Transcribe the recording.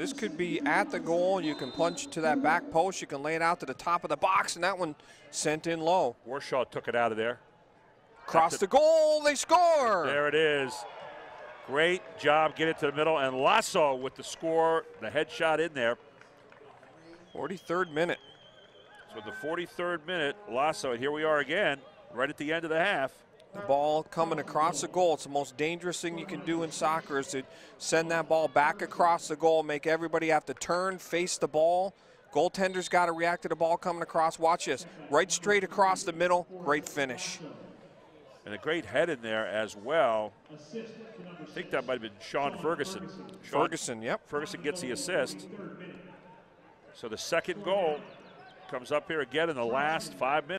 This could be at the goal. You can punch to that back post. You can lay it out to the top of the box, and that one sent in low. Warshaw took it out of there. Cross the goal. They score. There it is. Great job getting to the middle, and Lasso with the score, the headshot in there. 43rd minute. So the 43rd minute, Lasso, and here we are again, right at the end of the half. The ball coming across the goal. It's the most dangerous thing you can do in soccer is to send that ball back across the goal, make everybody have to turn, face the ball. Goaltender's got to react to the ball coming across. Watch this. Right straight across the middle. Great finish. And a great head in there as well. I think that might have been Sean Ferguson. Sean Ferguson, yep. Ferguson gets the assist. So the second goal comes up here again in the last five minutes.